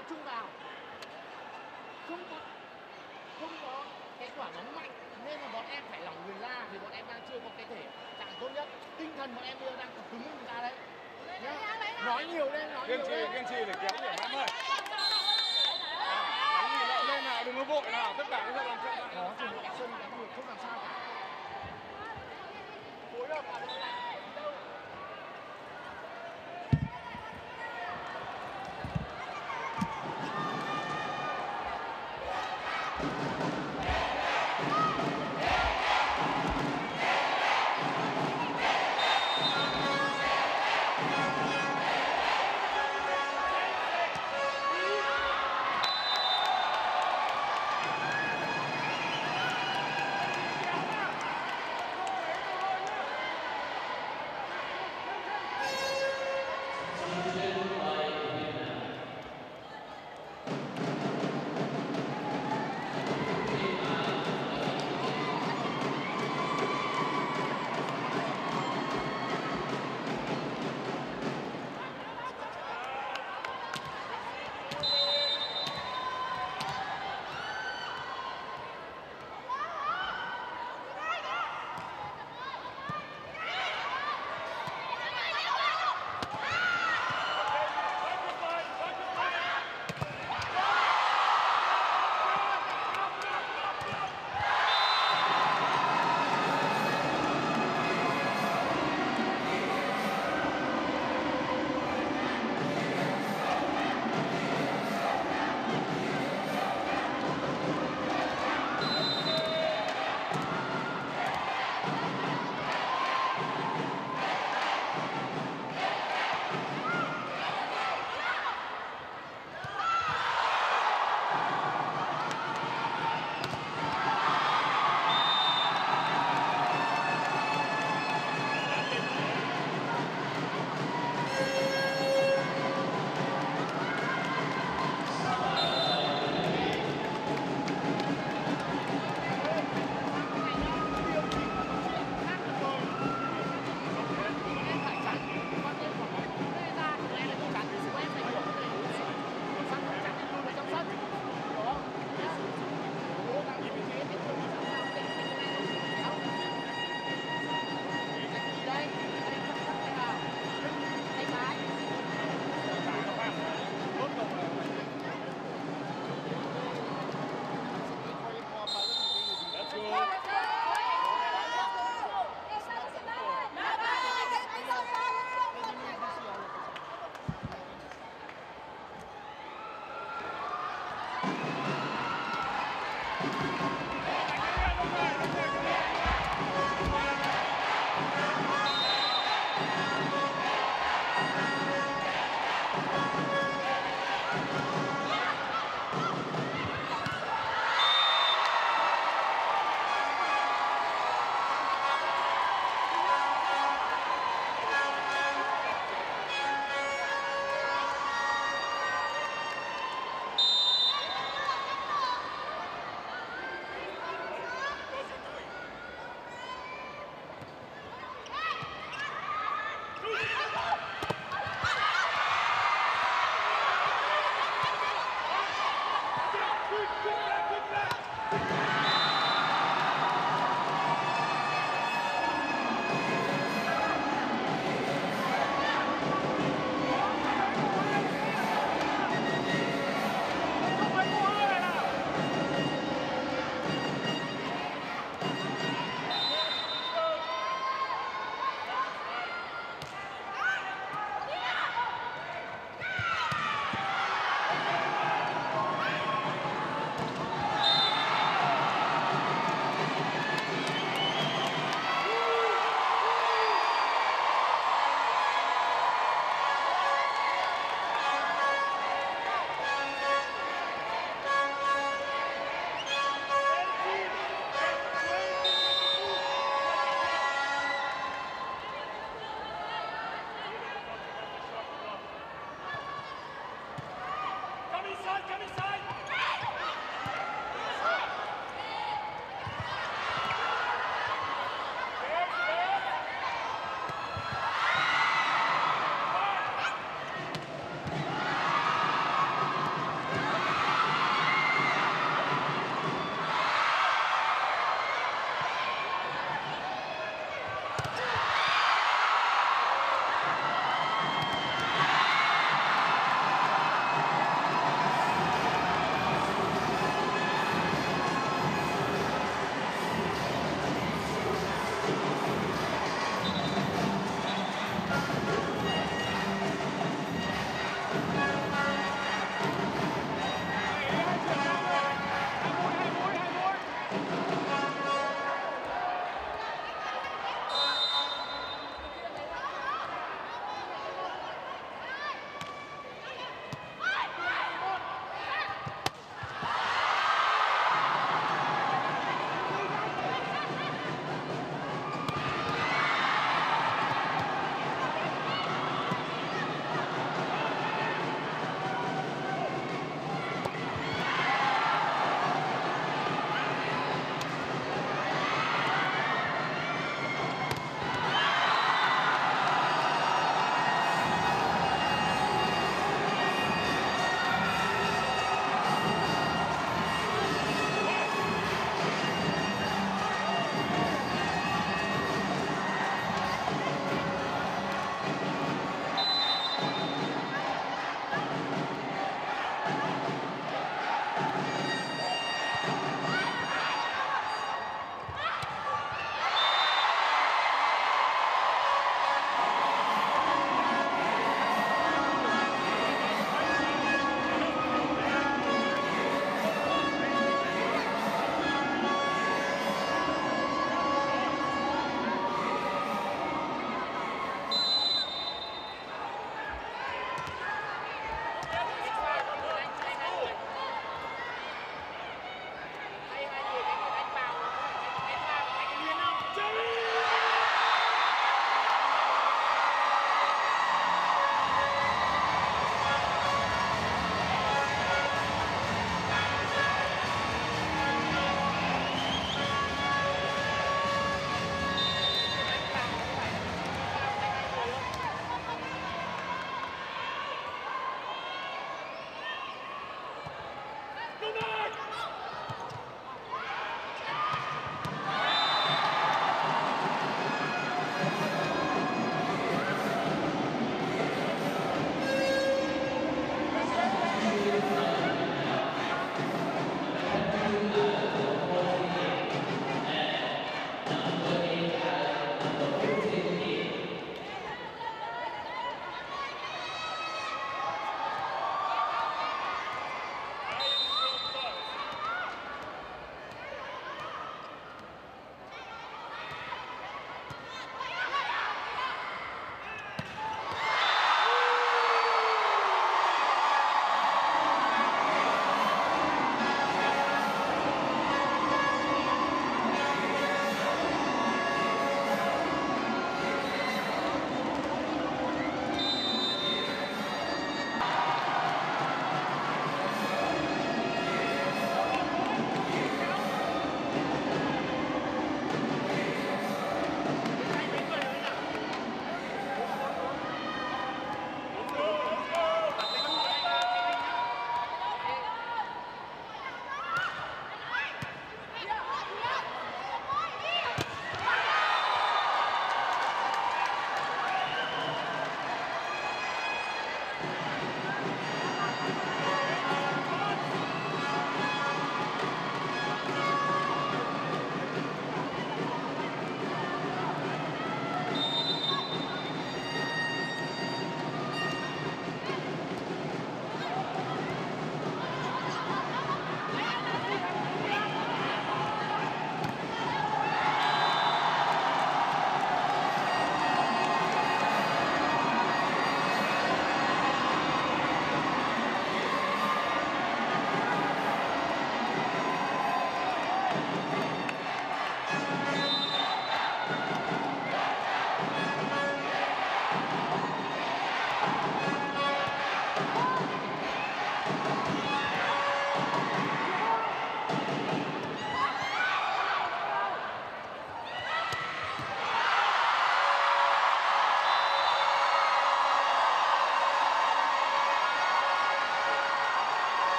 tập trung vào. Không có không có cái quả bóng mạnh nên là bọn em phải lỏng người ra vì bọn em đang chưa có cái thể trạng tốt nhất. Tinh thần bọn em bây giờ đang còn cứng người ta đấy. Nhá. nói nhiều lên nói kiên nhiều trì kiên trì để kéo điểm em ơi. À, đánh lên. Nào đừng có vội nào tất cả các bạn làm chậm lại có thì bọn đánh được không làm sao cả. Phối hợp cả đội lại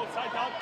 Outside, out.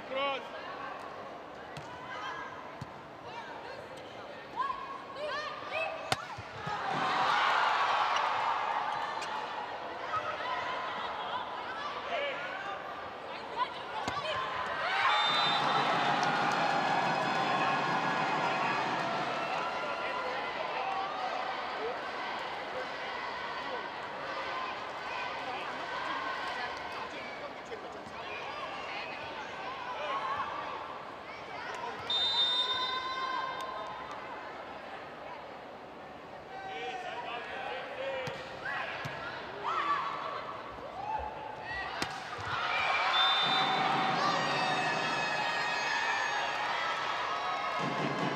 Cross. フフフ。